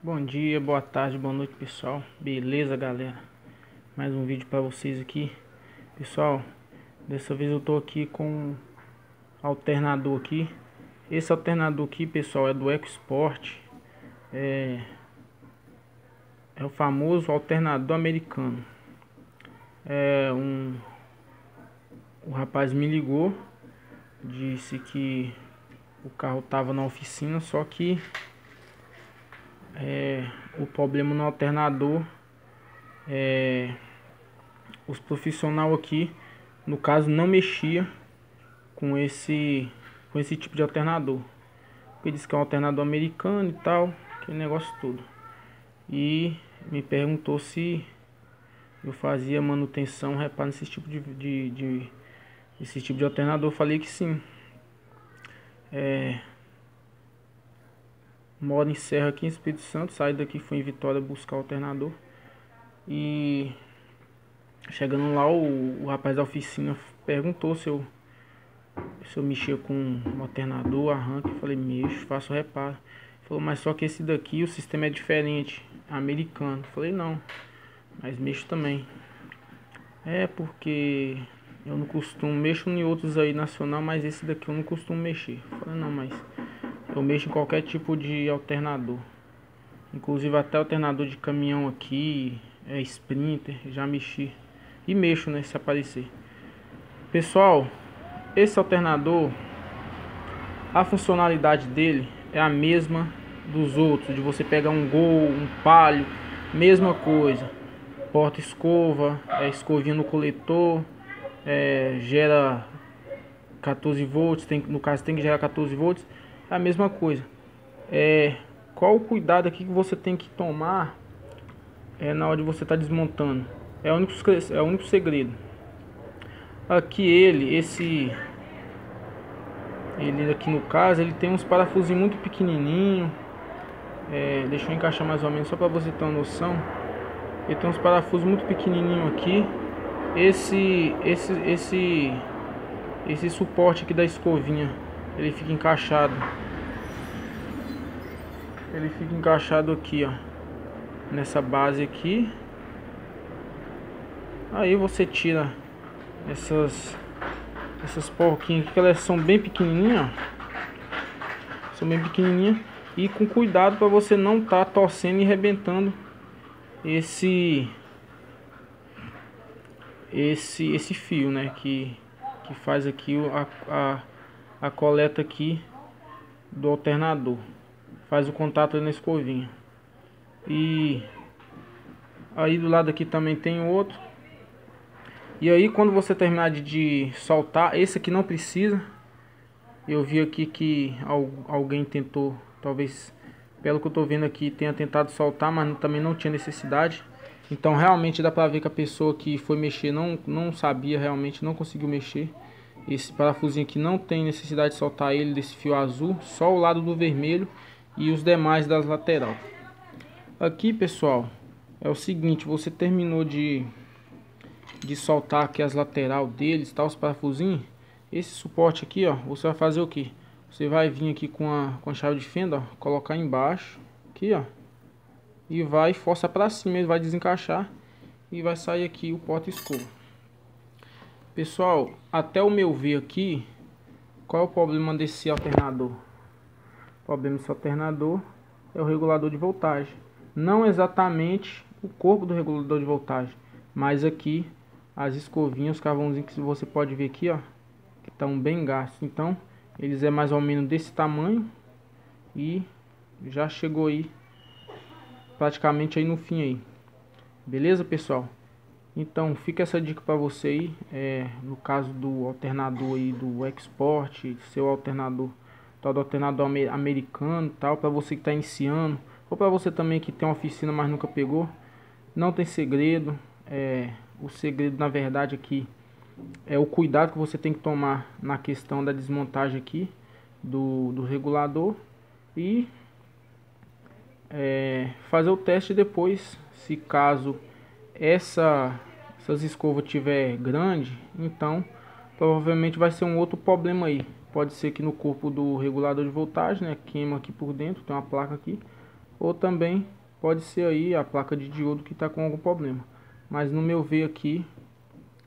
Bom dia, boa tarde, boa noite pessoal. Beleza galera? Mais um vídeo para vocês aqui. Pessoal, dessa vez eu tô aqui com alternador aqui. Esse alternador aqui pessoal é do EcoSport. É, é o famoso alternador americano. É um O rapaz me ligou Disse que o carro tava na oficina, só que é, o problema no alternador é, os profissionais aqui no caso não mexia com esse com esse tipo de alternador. Porque diz que é um alternador americano e tal aquele negócio todo e me perguntou se eu fazia manutenção reparo nesse tipo de, de, de esse tipo de alternador. Eu falei que sim. É, Moro em Serra aqui em Espírito Santo. Saí daqui, fui em Vitória buscar o alternador. E chegando lá, o, o rapaz da oficina perguntou se eu, se eu mexia com o alternador, arranque. Eu falei, mexo, faço reparo. Ele falou, mas só que esse daqui o sistema é diferente, americano. Eu falei, não, mas mexo também. É porque eu não costumo, mexo em outros aí nacional, mas esse daqui eu não costumo mexer. Falei, não, mas eu mexo em qualquer tipo de alternador. Inclusive até alternador de caminhão aqui, é Sprinter, já mexi. E mexo, né, aparecer. Pessoal, esse alternador, a funcionalidade dele é a mesma dos outros. De você pegar um Gol, um Palio, mesma coisa. Porta escova, é escovinha no coletor, é, gera 14 volts, tem, no caso tem que gerar 14 volts a mesma coisa. É, qual o cuidado aqui que você tem que tomar é, na hora de você estar tá desmontando? É o, único, é o único segredo. Aqui ele, esse... Ele aqui no caso, ele tem uns parafusinhos muito pequenininho. É, deixa eu encaixar mais ou menos só para você ter uma noção. Ele tem uns parafusos muito pequenininho aqui. Esse, esse, esse, esse suporte aqui da escovinha ele fica encaixado. Ele fica encaixado aqui, ó. Nessa base aqui. Aí você tira essas essas porquinhas aqui, que elas são bem pequenininhas, São bem pequenininhas e com cuidado para você não tá torcendo e rebentando esse esse esse fio, né, que que faz aqui a, a a coleta aqui do alternador. Faz o contato na escovinha. E aí do lado aqui também tem outro. E aí quando você terminar de, de soltar, esse aqui não precisa. Eu vi aqui que alguém tentou, talvez pelo que eu tô vendo aqui, tenha tentado soltar, mas também não tinha necessidade. Então realmente dá pra ver que a pessoa que foi mexer não, não sabia realmente, não conseguiu mexer. Esse parafusinho aqui não tem necessidade de soltar ele desse fio azul, só o lado do vermelho e os demais das lateral. Aqui, pessoal, é o seguinte, você terminou de de soltar aqui as lateral deles, tá, os parafusinhos. Esse suporte aqui, ó, você vai fazer o que? Você vai vir aqui com a, com a chave de fenda, ó, colocar embaixo, aqui, ó, e vai força para cima, ele vai desencaixar e vai sair aqui o porta-escova. Pessoal, até o meu ver aqui, qual é o problema desse alternador? O problema desse alternador é o regulador de voltagem. Não exatamente o corpo do regulador de voltagem, mas aqui as escovinhas, os carvãozinhos que você pode ver aqui, ó, que estão bem gastos. Então, eles é mais ou menos desse tamanho e já chegou aí praticamente aí no fim aí. Beleza, pessoal? Então fica essa dica para você aí, é, no caso do alternador aí do export, seu alternador, tal do alternador americano, tal, para você que está iniciando, ou para você também que tem uma oficina mas nunca pegou, não tem segredo, é, o segredo na verdade aqui é o cuidado que você tem que tomar na questão da desmontagem aqui do, do regulador e é, fazer o teste depois, se caso essa se as escovas tiver grande, então provavelmente vai ser um outro problema aí. Pode ser que no corpo do regulador de voltagem, né, queima aqui por dentro, tem uma placa aqui. ou também pode ser aí a placa de diodo que está com algum problema. Mas no meu ver aqui,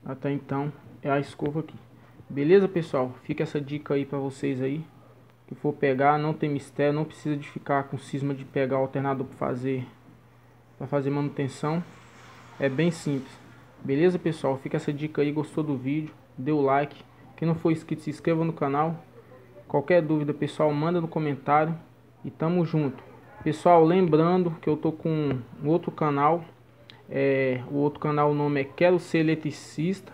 até então, é a escova aqui. Beleza, pessoal? Fica essa dica aí para vocês aí. Que for pegar, não tem mistério, não precisa de ficar com cisma de pegar o alternador para fazer para fazer manutenção. É bem simples. Beleza, pessoal? Fica essa dica aí, gostou do vídeo? Dê o like. Quem não for inscrito, se inscreva no canal. Qualquer dúvida, pessoal, manda no comentário e tamo junto. Pessoal, lembrando que eu tô com um outro canal. É, o outro canal, o nome é Quero Ser Eletricista.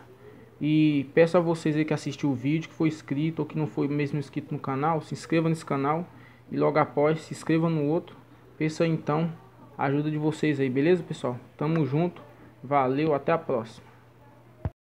E peço a vocês aí que assistiu o vídeo, que foi inscrito ou que não foi mesmo inscrito no canal, se inscreva nesse canal. E logo após, se inscreva no outro. Peça então a ajuda de vocês aí, beleza, pessoal? Tamo junto. Valeu, até a próxima.